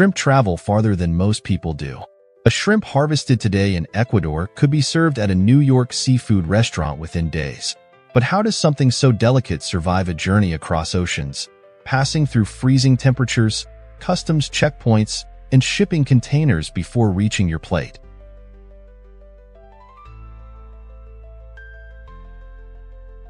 Shrimp travel farther than most people do. A shrimp harvested today in Ecuador could be served at a New York seafood restaurant within days. But how does something so delicate survive a journey across oceans, passing through freezing temperatures, customs checkpoints, and shipping containers before reaching your plate?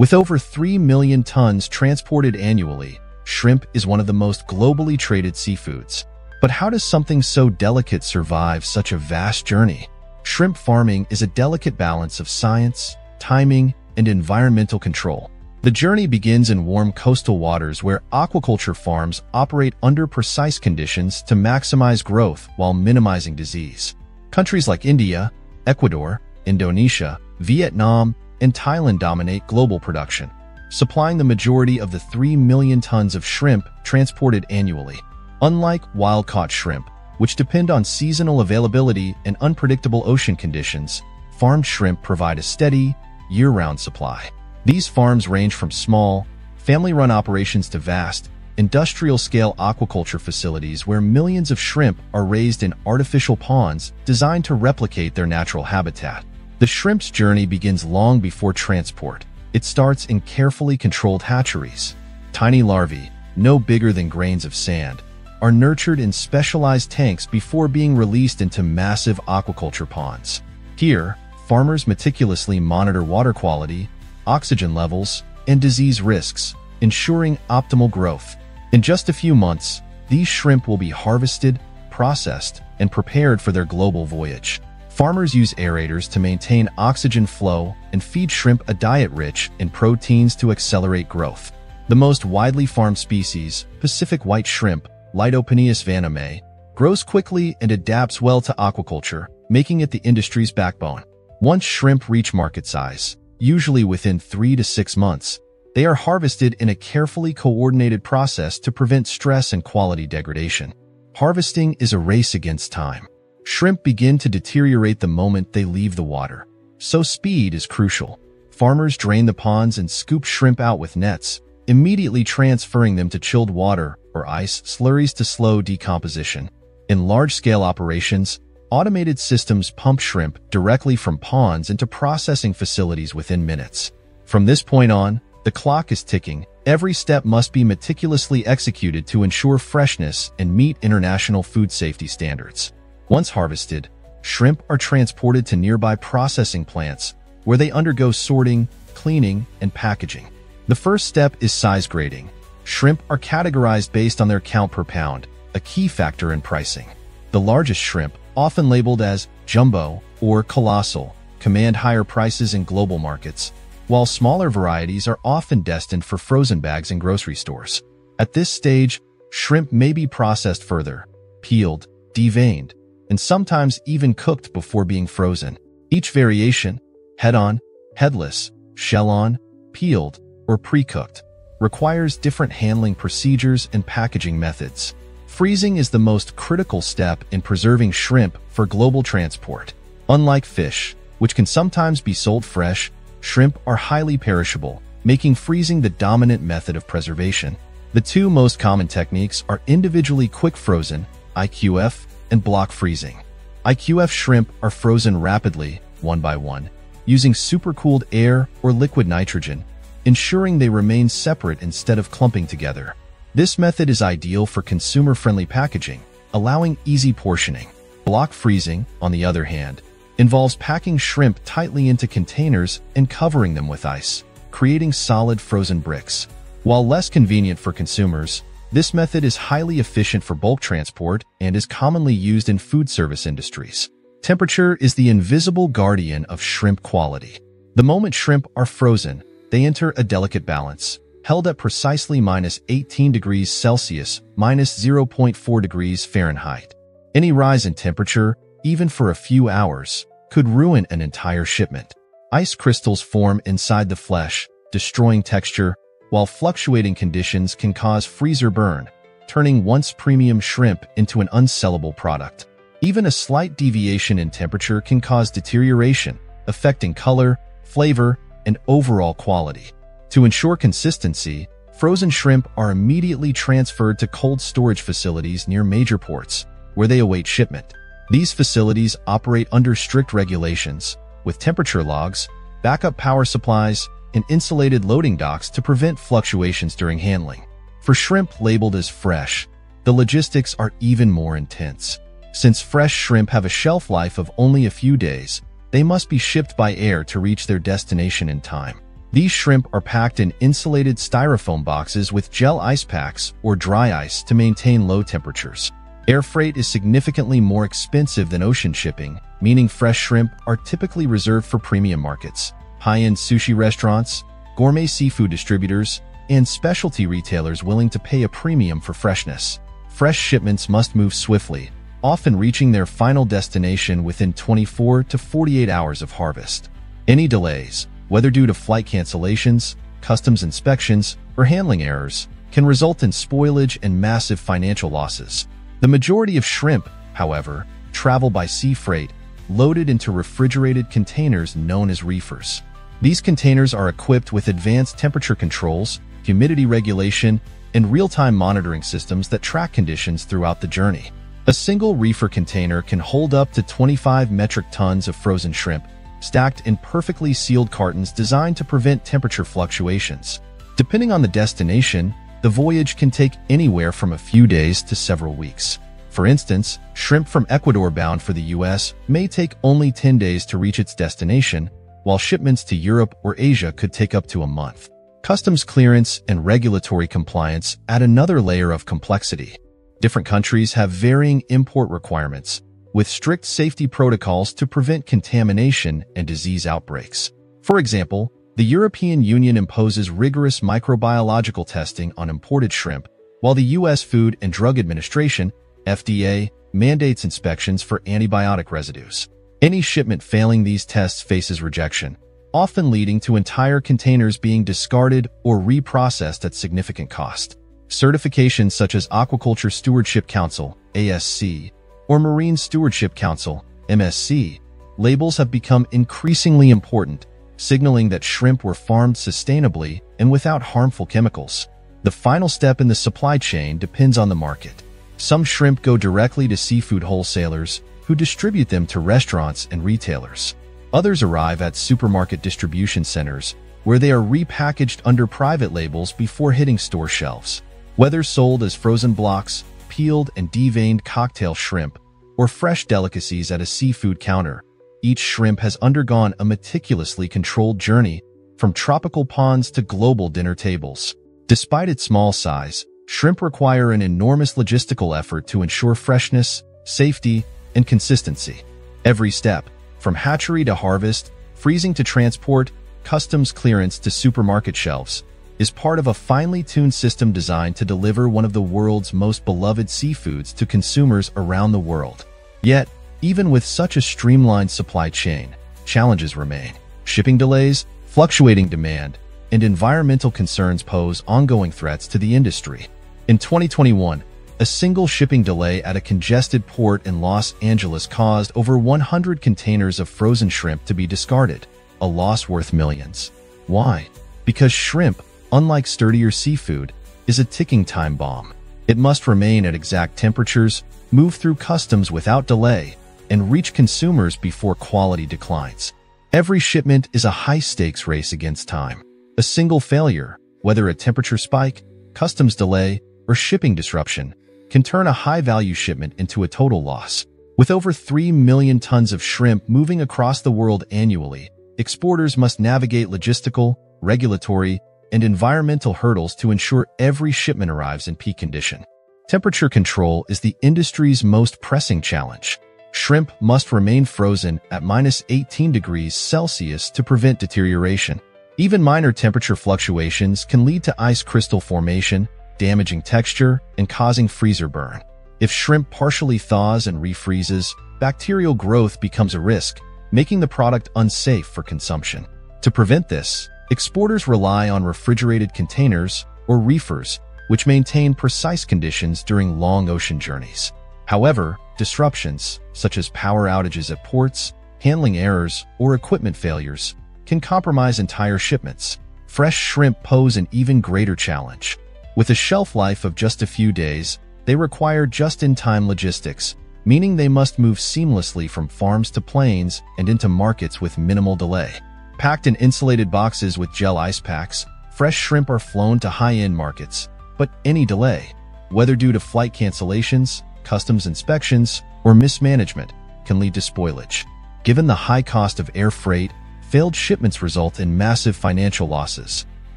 With over 3 million tons transported annually, shrimp is one of the most globally traded seafoods. But how does something so delicate survive such a vast journey? Shrimp farming is a delicate balance of science, timing, and environmental control. The journey begins in warm coastal waters where aquaculture farms operate under precise conditions to maximize growth while minimizing disease. Countries like India, Ecuador, Indonesia, Vietnam, and Thailand dominate global production, supplying the majority of the 3 million tons of shrimp transported annually. Unlike wild-caught shrimp, which depend on seasonal availability and unpredictable ocean conditions, farmed shrimp provide a steady, year-round supply. These farms range from small, family-run operations to vast, industrial-scale aquaculture facilities where millions of shrimp are raised in artificial ponds designed to replicate their natural habitat. The shrimp's journey begins long before transport. It starts in carefully controlled hatcheries. Tiny larvae, no bigger than grains of sand, are nurtured in specialized tanks before being released into massive aquaculture ponds. Here, farmers meticulously monitor water quality, oxygen levels, and disease risks, ensuring optimal growth. In just a few months, these shrimp will be harvested, processed, and prepared for their global voyage. Farmers use aerators to maintain oxygen flow and feed shrimp a diet rich in proteins to accelerate growth. The most widely farmed species, Pacific white shrimp, Litopenaeus vannamei, grows quickly and adapts well to aquaculture, making it the industry's backbone. Once shrimp reach market size, usually within three to six months, they are harvested in a carefully coordinated process to prevent stress and quality degradation. Harvesting is a race against time. Shrimp begin to deteriorate the moment they leave the water, so speed is crucial. Farmers drain the ponds and scoop shrimp out with nets, immediately transferring them to chilled water or ice slurries to slow decomposition. In large-scale operations, automated systems pump shrimp directly from ponds into processing facilities within minutes. From this point on, the clock is ticking. Every step must be meticulously executed to ensure freshness and meet international food safety standards. Once harvested, shrimp are transported to nearby processing plants where they undergo sorting, cleaning, and packaging. The first step is size grading. Shrimp are categorized based on their count per pound, a key factor in pricing. The largest shrimp, often labeled as jumbo or colossal, command higher prices in global markets, while smaller varieties are often destined for frozen bags in grocery stores. At this stage, shrimp may be processed further, peeled, deveined, and sometimes even cooked before being frozen. Each variation, head-on, headless, shell-on, peeled, or pre-cooked, requires different handling procedures and packaging methods. Freezing is the most critical step in preserving shrimp for global transport. Unlike fish, which can sometimes be sold fresh, shrimp are highly perishable, making freezing the dominant method of preservation. The two most common techniques are individually quick frozen, IQF, and block freezing. IQF shrimp are frozen rapidly, one by one, using supercooled air or liquid nitrogen, ensuring they remain separate instead of clumping together. This method is ideal for consumer-friendly packaging, allowing easy portioning. Block freezing, on the other hand, involves packing shrimp tightly into containers and covering them with ice, creating solid frozen bricks. While less convenient for consumers, this method is highly efficient for bulk transport and is commonly used in food service industries. Temperature is the invisible guardian of shrimp quality. The moment shrimp are frozen, they enter a delicate balance, held at precisely minus 18 degrees Celsius, minus 0.4 degrees Fahrenheit. Any rise in temperature, even for a few hours, could ruin an entire shipment. Ice crystals form inside the flesh, destroying texture, while fluctuating conditions can cause freezer burn, turning once premium shrimp into an unsellable product. Even a slight deviation in temperature can cause deterioration, affecting color, flavor, and overall quality. To ensure consistency, frozen shrimp are immediately transferred to cold storage facilities near major ports. where they await shipment. These facilities operate under strict regulations, with temperature logs, backup power supplies, and insulated loading docks to prevent fluctuations during handling. For shrimp labeled as fresh, the logistics are even more intense. Since fresh shrimp have a shelf life of only a few days, they must be shipped by air to reach their destination in time. These shrimp are packed in insulated styrofoam boxes with gel ice packs or dry ice to maintain low temperatures. Air freight is significantly more expensive than ocean shipping, meaning fresh shrimp are typically reserved for premium markets, high-end sushi restaurants, gourmet seafood distributors, and specialty retailers willing to pay a premium for freshness. Fresh shipments must move swiftly, often reaching their final destination within 24 to 48 hours of harvest. Any delays, whether due to flight cancellations, customs inspections, or handling errors, can result in spoilage and massive financial losses. The majority of shrimp, however, travel by sea freight, loaded into refrigerated containers known as reefers. These containers are equipped with advanced temperature controls, humidity regulation, and real-time monitoring systems that track conditions throughout the journey. A single reefer container can hold up to 25 metric tons of frozen shrimp, stacked in perfectly sealed cartons designed to prevent temperature fluctuations. Depending on the destination, the voyage can take anywhere from a few days to several weeks. For instance, shrimp from Ecuador bound for the US may take only 10 days to reach its destination, while shipments to Europe or Asia could take up to a month. Customs clearance and regulatory compliance add another layer of complexity. Different countries have varying import requirements, with strict safety protocols to prevent contamination and disease outbreaks. For example, the European Union imposes rigorous microbiological testing on imported shrimp, while the U.S. Food and Drug Administration, FDA, mandates inspections for antibiotic residues. Any shipment failing these tests faces rejection, often leading to entire containers being discarded or reprocessed at significant cost. Certifications such as Aquaculture Stewardship Council, ASC, or Marine Stewardship Council, MSC, labels have become increasingly important, signaling that shrimp were farmed sustainably and without harmful chemicals. The final step in the supply chain depends on the market. Some shrimp go directly to seafood wholesalers, who distribute them to restaurants and retailers. Others arrive at supermarket distribution centers, where they are repackaged under private labels before hitting store shelves. Whether sold as frozen blocks, peeled and deveined cocktail shrimp, or fresh delicacies at a seafood counter, each shrimp has undergone a meticulously controlled journey from tropical ponds to global dinner tables. Despite its small size, shrimp require an enormous logistical effort to ensure freshness, safety, and consistency. Every step, from hatchery to harvest, freezing to transport, customs clearance to supermarket shelves, is part of a finely tuned system designed to deliver one of the world's most beloved seafoods to consumers around the world. Yet, even with such a streamlined supply chain, challenges remain. Shipping delays, fluctuating demand, and environmental concerns pose ongoing threats to the industry. In 2021, a single shipping delay at a congested port in Los Angeles caused over 100 containers of frozen shrimp to be discarded, a loss worth millions. Why? Because shrimp, unlike sturdier seafood, is a ticking time bomb. It must remain at exact temperatures, move through customs without delay, and reach consumers before quality declines. Every shipment is a high-stakes race against time. A single failure, whether a temperature spike, customs delay, or shipping disruption, can turn a high-value shipment into a total loss. With over 3 million tons of shrimp moving across the world annually, exporters must navigate logistical, regulatory, and environmental hurdles to ensure every shipment arrives in peak condition. Temperature control is the industry's most pressing challenge. Shrimp must remain frozen at minus 18 degrees Celsius to prevent deterioration. Even minor temperature fluctuations can lead to ice crystal formation, damaging texture, and causing freezer burn. If shrimp partially thaws and refreezes, bacterial growth becomes a risk, making the product unsafe for consumption. To prevent this, Exporters rely on refrigerated containers, or reefers, which maintain precise conditions during long ocean journeys. However, disruptions, such as power outages at ports, handling errors, or equipment failures, can compromise entire shipments. Fresh shrimp pose an even greater challenge. With a shelf life of just a few days, they require just-in-time logistics, meaning they must move seamlessly from farms to planes and into markets with minimal delay. Packed in insulated boxes with gel ice packs, fresh shrimp are flown to high-end markets, but any delay, whether due to flight cancellations, customs inspections, or mismanagement, can lead to spoilage. Given the high cost of air freight, failed shipments result in massive financial losses.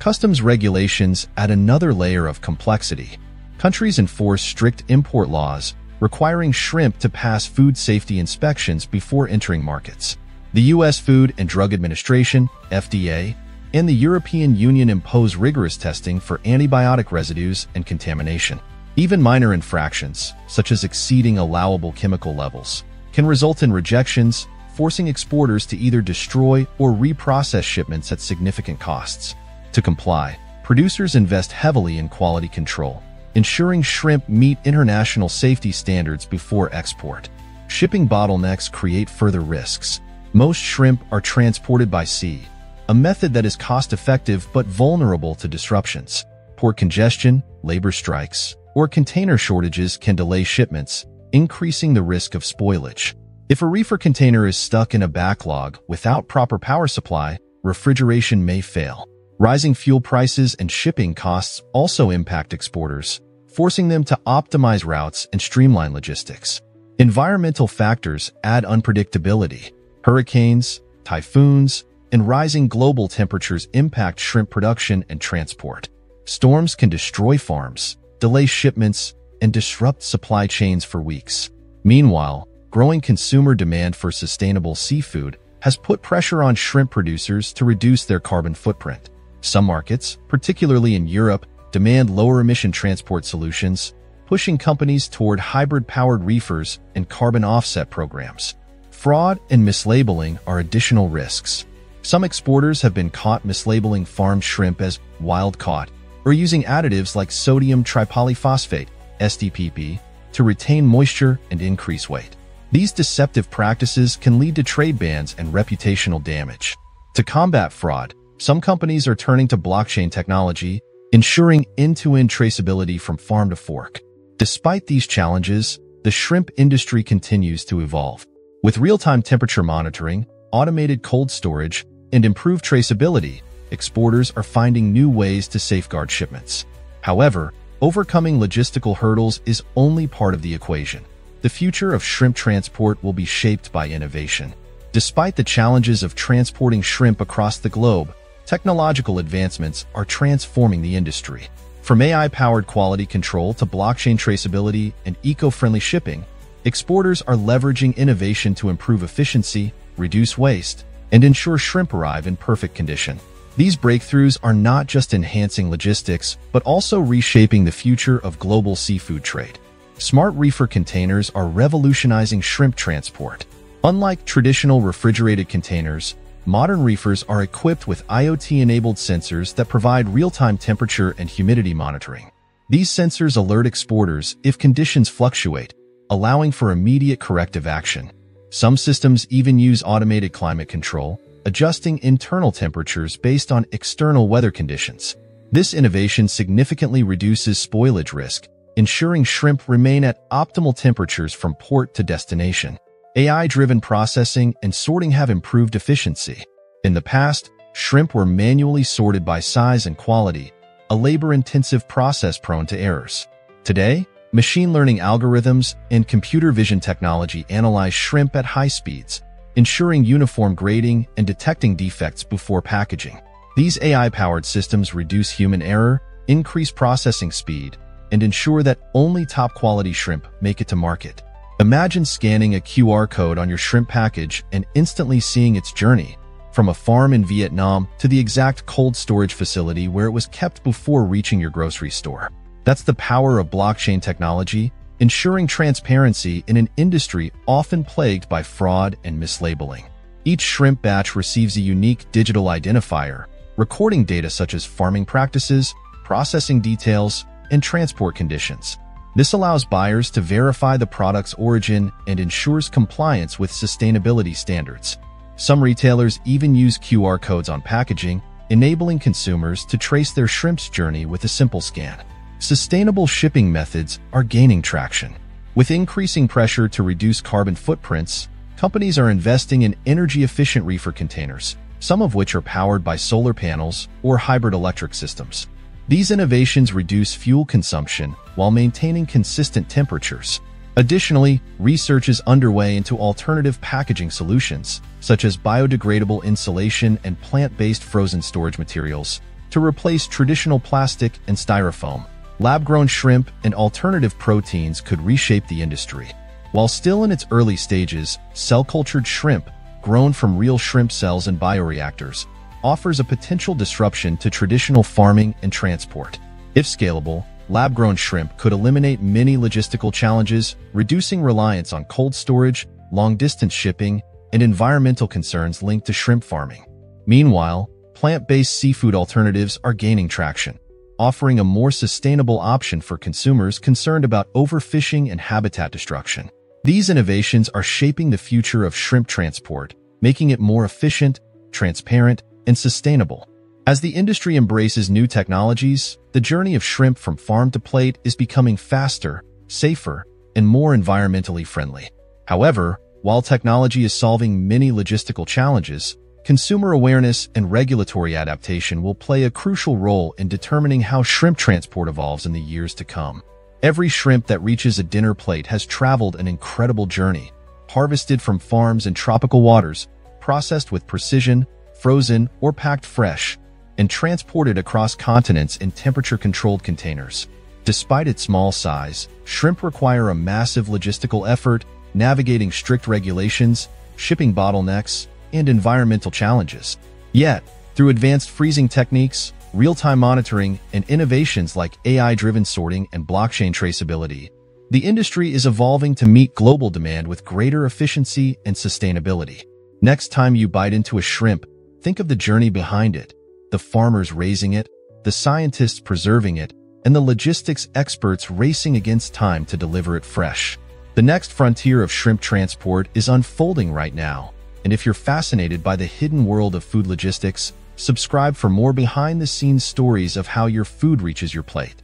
Customs regulations add another layer of complexity. Countries enforce strict import laws, requiring shrimp to pass food safety inspections before entering markets. The U.S. Food and Drug Administration, FDA, and the European Union impose rigorous testing for antibiotic residues and contamination. Even minor infractions, such as exceeding allowable chemical levels, can result in rejections, forcing exporters to either destroy or reprocess shipments at significant costs. To comply, producers invest heavily in quality control, ensuring shrimp meet international safety standards before export. Shipping bottlenecks create further risks. Most shrimp are transported by sea, a method that is cost-effective but vulnerable to disruptions. Port congestion, labor strikes, or container shortages can delay shipments, increasing the risk of spoilage. If a reefer container is stuck in a backlog without proper power supply, refrigeration may fail. Rising fuel prices and shipping costs also impact exporters, forcing them to optimize routes and streamline logistics. Environmental factors add unpredictability. Hurricanes, typhoons, and rising global temperatures impact shrimp production and transport. Storms can destroy farms, delay shipments, and disrupt supply chains for weeks. Meanwhile, growing consumer demand for sustainable seafood has put pressure on shrimp producers to reduce their carbon footprint. Some markets, particularly in Europe, demand lower-emission transport solutions, pushing companies toward hybrid-powered reefers and carbon offset programs. Fraud and mislabeling are additional risks. Some exporters have been caught mislabeling farm shrimp as wild-caught or using additives like sodium tripolyphosphate, STPP, to retain moisture and increase weight. These deceptive practices can lead to trade bans and reputational damage. To combat fraud, some companies are turning to blockchain technology ensuring end-to-end traceability from farm to fork. Despite these challenges, the shrimp industry continues to evolve. With real-time temperature monitoring, automated cold storage, and improved traceability, exporters are finding new ways to safeguard shipments. However, overcoming logistical hurdles is only part of the equation. The future of shrimp transport will be shaped by innovation. Despite the challenges of transporting shrimp across the globe, Technological advancements are transforming the industry. From AI-powered quality control to blockchain traceability and eco-friendly shipping, exporters are leveraging innovation to improve efficiency, reduce waste, and ensure shrimp arrive in perfect condition. These breakthroughs are not just enhancing logistics, but also reshaping the future of global seafood trade. Smart reefer containers are revolutionizing shrimp transport. Unlike traditional refrigerated containers, modern reefers are equipped with IoT-enabled sensors that provide real-time temperature and humidity monitoring. These sensors alert exporters if conditions fluctuate, allowing for immediate corrective action. Some systems even use automated climate control, adjusting internal temperatures based on external weather conditions. This innovation significantly reduces spoilage risk, ensuring shrimp remain at optimal temperatures from port to destination. AI-driven processing and sorting have improved efficiency. In the past, shrimp were manually sorted by size and quality, a labor-intensive process prone to errors. Today, machine learning algorithms and computer vision technology analyze shrimp at high speeds, ensuring uniform grading and detecting defects before packaging. These AI-powered systems reduce human error, increase processing speed, and ensure that only top-quality shrimp make it to market. Imagine scanning a QR code on your shrimp package and instantly seeing its journey, from a farm in Vietnam to the exact cold storage facility where it was kept before reaching your grocery store. That's the power of blockchain technology, ensuring transparency in an industry often plagued by fraud and mislabeling. Each shrimp batch receives a unique digital identifier, recording data such as farming practices, processing details, and transport conditions. This allows buyers to verify the product's origin and ensures compliance with sustainability standards. Some retailers even use QR codes on packaging, enabling consumers to trace their shrimp's journey with a simple scan. Sustainable shipping methods are gaining traction. With increasing pressure to reduce carbon footprints, companies are investing in energy-efficient reefer containers, some of which are powered by solar panels or hybrid electric systems. These innovations reduce fuel consumption while maintaining consistent temperatures. Additionally, research is underway into alternative packaging solutions, such as biodegradable insulation and plant-based frozen storage materials, to replace traditional plastic and styrofoam. Lab-grown shrimp and alternative proteins could reshape the industry. While still in its early stages, cell-cultured shrimp, grown from real shrimp cells in bioreactors, offers a potential disruption to traditional farming and transport. If scalable, lab-grown shrimp could eliminate many logistical challenges, reducing reliance on cold storage, long-distance shipping, and environmental concerns linked to shrimp farming. Meanwhile, plant-based seafood alternatives are gaining traction, offering a more sustainable option for consumers concerned about overfishing and habitat destruction. These innovations are shaping the future of shrimp transport, making it more efficient, transparent, and sustainable. As the industry embraces new technologies, the journey of shrimp from farm to plate is becoming faster, safer, and more environmentally friendly. However, while technology is solving many logistical challenges, consumer awareness and regulatory adaptation will play a crucial role in determining how shrimp transport evolves in the years to come. Every shrimp that reaches a dinner plate has traveled an incredible journey, harvested from farms in tropical waters, processed with precision, frozen or packed fresh, and transported across continents in temperature-controlled containers. Despite its small size, shrimp require a massive logistical effort, navigating strict regulations, shipping bottlenecks, and environmental challenges. Yet, through advanced freezing techniques, real-time monitoring, and innovations like AI-driven sorting and blockchain traceability, the industry is evolving to meet global demand with greater efficiency and sustainability. Next time you bite into a shrimp, think of the journey behind it the farmers raising it, the scientists preserving it, and the logistics experts racing against time to deliver it fresh. The next frontier of shrimp transport is unfolding right now, and if you're fascinated by the hidden world of food logistics, subscribe for more behind-the-scenes stories of how your food reaches your plate.